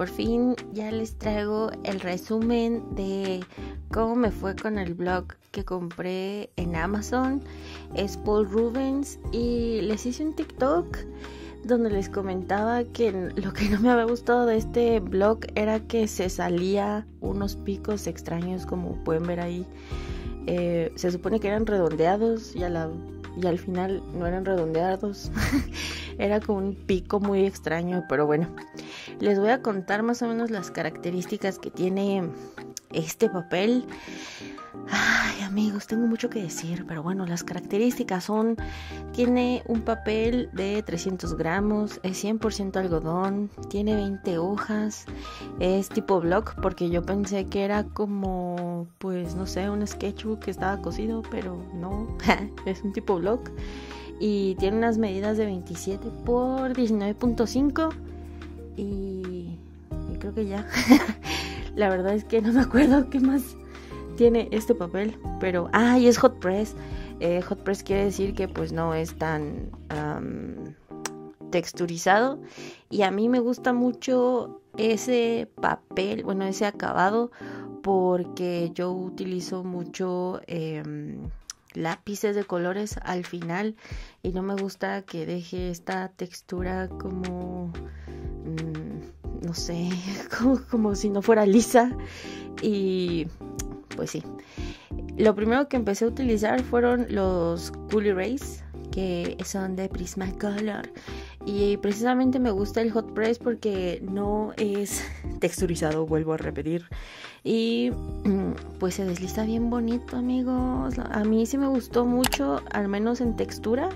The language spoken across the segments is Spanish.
por fin ya les traigo el resumen de cómo me fue con el blog que compré en Amazon. Es Paul Rubens y les hice un TikTok donde les comentaba que lo que no me había gustado de este blog era que se salía unos picos extraños como pueden ver ahí. Eh, se supone que eran redondeados y, la, y al final no eran redondeados. era como un pico muy extraño, pero bueno. Les voy a contar más o menos las características que tiene este papel. Ay, amigos, tengo mucho que decir, pero bueno, las características son, tiene un papel de 300 gramos, es 100% algodón, tiene 20 hojas, es tipo block, porque yo pensé que era como, pues, no sé, un sketchbook que estaba cosido, pero no, es un tipo block. Y tiene unas medidas de 27 por 19.5 y, creo que ya. La verdad es que no me acuerdo qué más tiene este papel, pero ah, y es hot press. Eh, hot press quiere decir que pues no es tan texturizado y a mí me gusta mucho ese papel, bueno, ese acabado porque yo utilizo mucho em, lápices de colores al final y no me gusta que deje esta textura como Mm, no sé, como, si no fuera lisa. Y pues sí. Lo primero que empecé a utilizar fueron los Cool Erase, que son de Prismacolor. Y precisamente me gusta el Hot Press porque no es texturizado, vuelvo a repetir. Y pues se desliza bien bonito, amigos. A mí sí me gustó mucho, al menos en textura.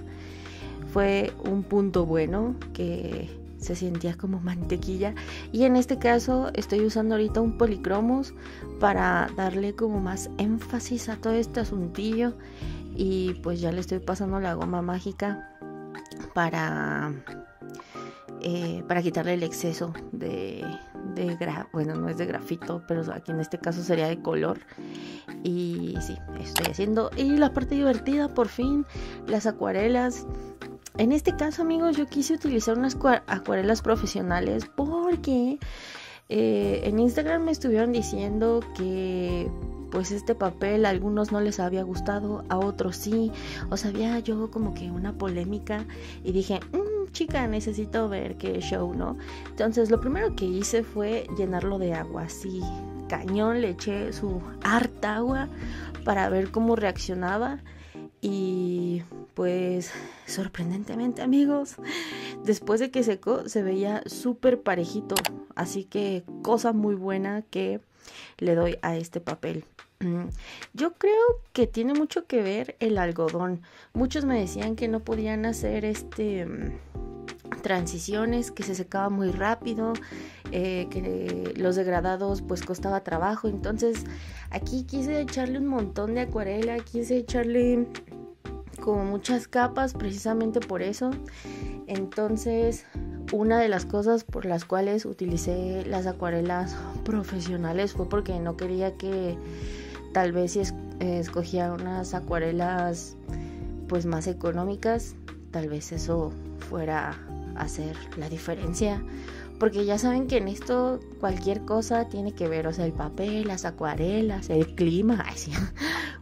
Fue un punto bueno que se sentía como mantequilla. Y en este caso estoy usando ahorita un policromos para darle como más énfasis a todo este asuntillo. Y pues ya le estoy pasando la goma mágica para eh, para quitarle el exceso de, de bueno no es de grafito pero aquí en este caso sería de color. Y sí estoy haciendo y la parte divertida por fin las acuarelas en este caso, amigos, yo quise utilizar unas acuarelas profesionales porque eh, en Instagram me estuvieron diciendo que pues este papel a algunos no les había gustado, a otros sí. O sea, había yo como que una polémica y dije, mmm, chica, necesito ver qué show, ¿no? Entonces lo primero que hice fue llenarlo de agua, así, cañón, le eché su harta agua para ver cómo reaccionaba y pues sorprendentemente amigos, después de que secó se veía súper parejito. Así que cosa muy buena que le doy a este papel. Mm, yo creo que tiene mucho que ver el algodón. Muchos me decían que no podían hacer este mm, transiciones, que se secaba muy rápido, eh, que los degradados pues costaba trabajo. Entonces aquí quise echarle un montón de acuarela, quise echarle como muchas capas precisamente por eso. Entonces, una de las cosas por las cuales utilicé las acuarelas profesionales fue porque no quería que tal vez si escogía unas acuarelas pues más económicas, tal vez eso fuera a hacer la diferencia porque ya saben que en esto cualquier cosa tiene que ver, o sea, el papel, las acuarelas, el clima,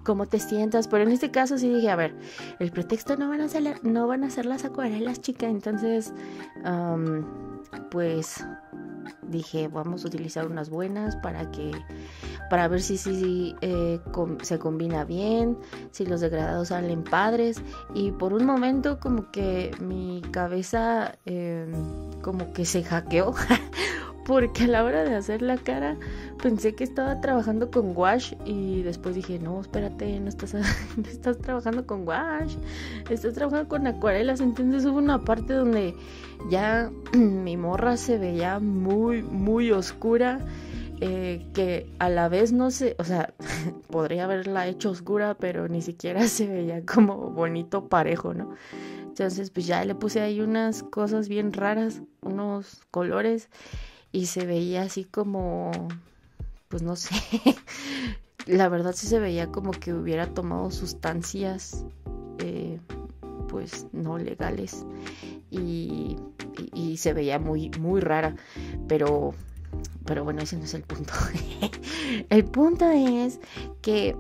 cómo te sientas. Pero en este caso sí dije, a ver, el pretexto no van a ser, no van a ser las acuarelas, chica. Entonces, pues dije, vamos a utilizar unas buenas para que para ver si, si, eh, se combina bien, si los degradados salen padres. Y por un momento como que mi cabeza em, como que se hackeó. porque a la hora de hacer la cara pensé que estaba trabajando con wash y después dije, no, espérate, no estás, estás trabajando con wash, estás trabajando con acuarelas. Entonces hubo una parte donde ya mi morra se veía muy, muy oscura eh, que a la vez no sé, o sea, podría haberla hecho oscura, pero ni siquiera se veía como bonito parejo, ¿no? Entonces, pues ya le puse ahí unas cosas bien raras, unos colores, y se veía así como, pues no sé, la verdad sí se veía como que hubiera tomado sustancias, eh, pues no legales, y, y se veía muy, muy rara, pero pero bueno, ese no es el punto. el punto es que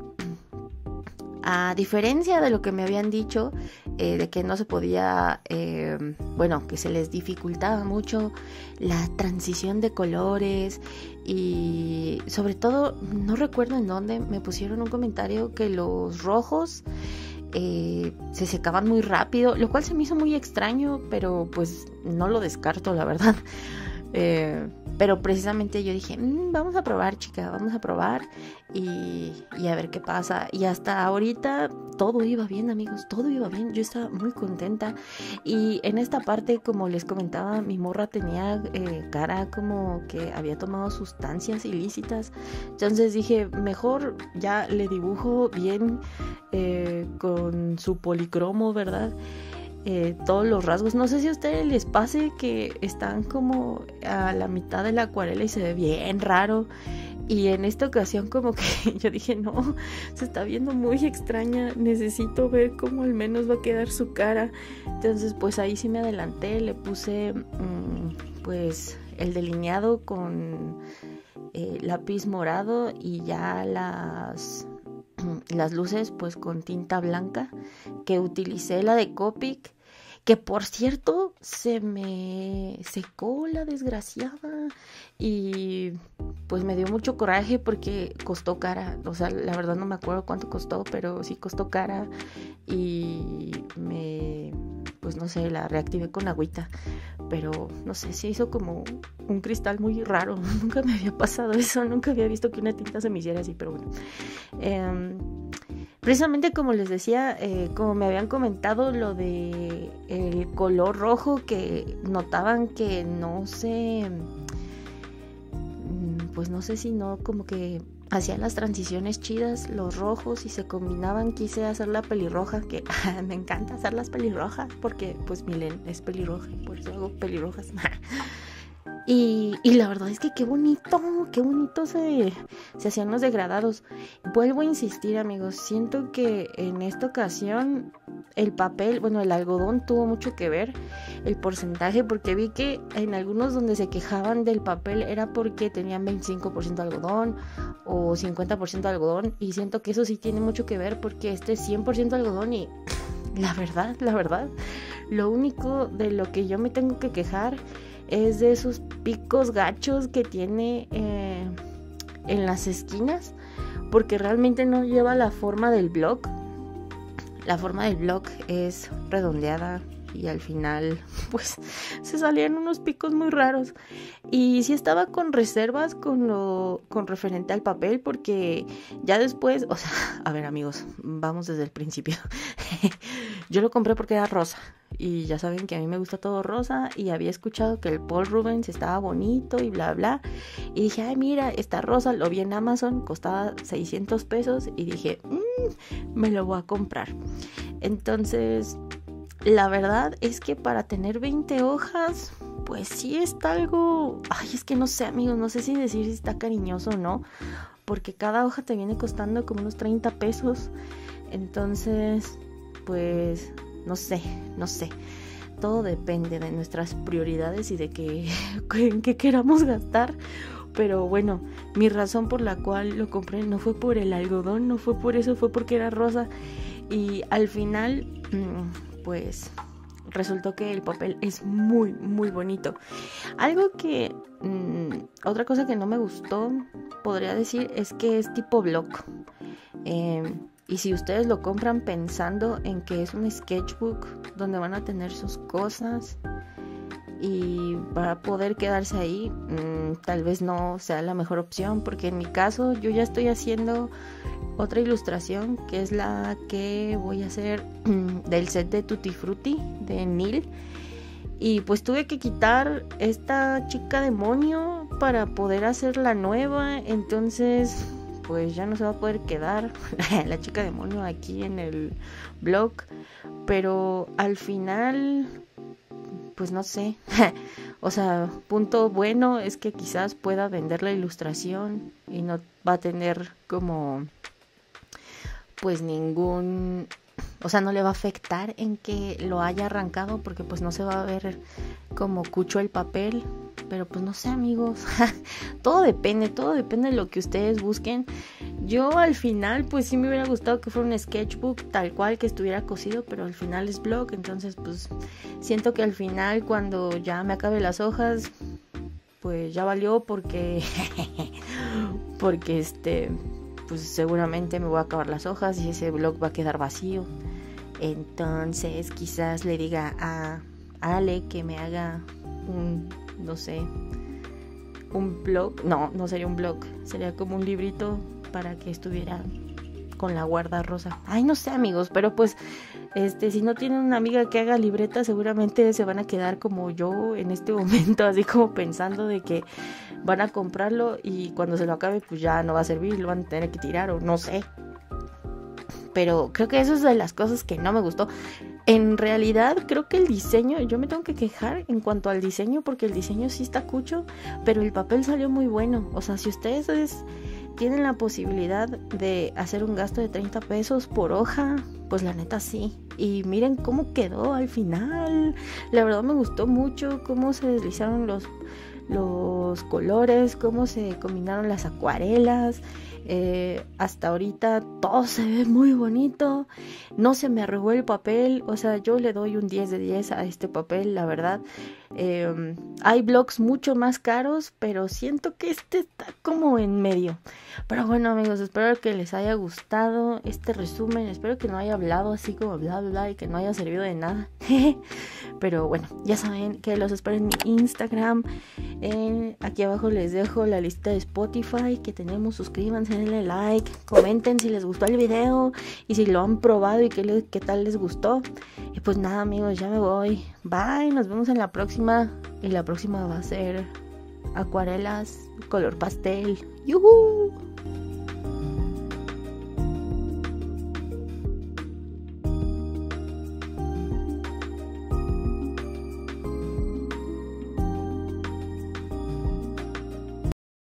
a diferencia de lo que me habían dicho, eh, de que no se podía, eh, bueno, que se les dificultaba mucho la transición de colores y sobre todo, no recuerdo en dónde, me pusieron un comentario que los rojos eh, se secaban muy rápido, lo cual se me hizo muy extraño, pero pues no lo descarto, la verdad. Eh, pero precisamente yo dije, mm, vamos a probar, chica, vamos a probar y, y, a ver qué pasa. Y hasta ahorita todo iba bien, amigos, todo iba bien. Yo estaba muy contenta. Y en esta parte, como les comentaba, mi morra tenía eh, cara como que había tomado sustancias ilícitas. Entonces dije, mejor ya le dibujo bien eh, con su policromo, ¿verdad? Eh, todos los rasgos. No sé si a ustedes les pase que están como a la mitad de la acuarela y se ve bien raro. Y en esta ocasión como que yo dije, no, se está viendo muy extraña, necesito ver cómo al menos va a quedar su cara. Entonces pues ahí sí me adelanté, le puse mm, pues el delineado con eh, lápiz morado y ya las las luces pues con tinta blanca que utilicé la de Copic que por cierto se me secó la desgraciada y pues me dio mucho coraje porque costó cara, o sea, la verdad no me acuerdo cuánto costó, pero sí costó cara y me pues no sé, la reactivé con agüita, pero no sé, se hizo como un cristal muy raro, nunca me había pasado eso, nunca había visto que una tinta se me hiciera así, pero bueno. Em, precisamente como les decía, eh, como me habían comentado lo de el color rojo que notaban que no se mm, pues no sé si no como que hacían las transiciones chidas, los rojos y se combinaban, quise hacer la pelirroja, que me encanta hacer las pelirrojas porque pues Milen es pelirroja, por eso hago pelirrojas. Y, la verdad es que qué bonito, qué bonito se, se hacían los degradados. Vuelvo a insistir, amigos, siento que en esta ocasión el papel, bueno, el algodón tuvo mucho que ver, el porcentaje, porque vi que en algunos donde se quejaban del papel era porque tenían 25% algodón o 50% algodón, y siento que eso sí tiene mucho que ver porque este es 100% algodón y la verdad, la verdad, lo único de lo que yo me tengo que quejar es de esos picos gachos que tiene eh, en las esquinas porque realmente no lleva la forma del blog. La forma del blog es redondeada y al final pues se salían unos picos muy raros. Y sí estaba con reservas con lo con referente al papel porque ya después o sea a ver amigos vamos desde el principio yo lo compré porque era rosa. Y ya saben que a mí me gusta todo rosa y había escuchado que el Paul Rubens estaba bonito y bla bla. Y dije ay mira está rosa lo vi en Amazon costaba 600 pesos y dije mmm, me lo voy a comprar entonces la verdad es que para tener 20 hojas, pues sí está algo... Ay, es que no sé amigos, no sé si decir si está cariñoso o no, porque cada hoja te viene costando como unos 30 pesos. Entonces, pues, no sé, no sé. Todo depende de nuestras prioridades y de qué, en qué queramos gastar. Pero bueno, mi razón por la cual lo compré no fue por el algodón, no fue por eso, fue porque era rosa. Y al final... Mm, pues resultó que el papel es muy, muy bonito. Algo que, mm, otra cosa que no me gustó, podría decir, es que es tipo blog. Em, y si ustedes lo compran pensando en que es un sketchbook donde van a tener sus cosas y para poder quedarse ahí, mm, tal vez no sea la mejor opción, porque en mi caso yo ya estoy haciendo otra ilustración que es la que voy a hacer del set de Tutti Frutti de Neil. Y pues tuve que quitar esta chica demonio para poder hacer la nueva. Entonces, pues ya no se va a poder quedar la chica demonio aquí en el blog. Pero al final, pues no sé. o sea, punto bueno es que quizás pueda vender la ilustración y no va a tener como pues ningún o sea, no le va a afectar en que lo haya arrancado porque pues no se va a ver como cucho el papel. Pero pues no sé amigos, todo depende, todo depende de lo que ustedes busquen. Yo al final pues sí me hubiera gustado que fuera un sketchbook tal cual que estuviera cosido, pero al final es blog, entonces pues siento que al final cuando ya me acabe las hojas pues ya valió porque porque este pues seguramente me voy a acabar las hojas y ese blog va a quedar vacío. Entonces quizás le diga a Ale que me haga un, no sé, un blog. No, no sería un blog, sería como un librito para que estuviera con la guarda rosa. Ay, no sé amigos, pero pues este, si no tienen una amiga que haga libreta, seguramente se van a quedar como yo en este momento, así como pensando de que van a comprarlo y cuando se lo acabe, pues ya no va a servir, lo van a tener que tirar o no sé. Pero creo que eso es de las cosas que no me gustó. En realidad, creo que el diseño, yo me tengo que quejar en cuanto al diseño, porque el diseño sí está cucho, pero el papel salió muy bueno. O sea, si ustedes tienen la posibilidad de hacer un gasto de 30 pesos por hoja, pues la neta sí. Y miren cómo quedó al final. La verdad me gustó mucho cómo se deslizaron los, los colores, cómo se combinaron las acuarelas. Eh, hasta ahorita todo se ve muy bonito. No se me arrugó el papel. O sea, yo le doy un 10 de 10 a este papel, la verdad. Em, hay blogs mucho más caros, pero siento que este está como en medio. Pero bueno, amigos, espero que les haya gustado este resumen. Espero que no haya hablado así como bla bla, y que no haya servido de nada. pero bueno, ya saben que los espero en mi Instagram. aquí abajo les dejo la lista de Spotify que tenemos. Suscríbanse, denle like, comenten si les gustó el video y si lo han probado y qué, tal les gustó. Y pues nada, amigos, ya me voy. Bye, nos vemos en la Y la próxima va a ser acuarelas color pastel. ¡Yuhu!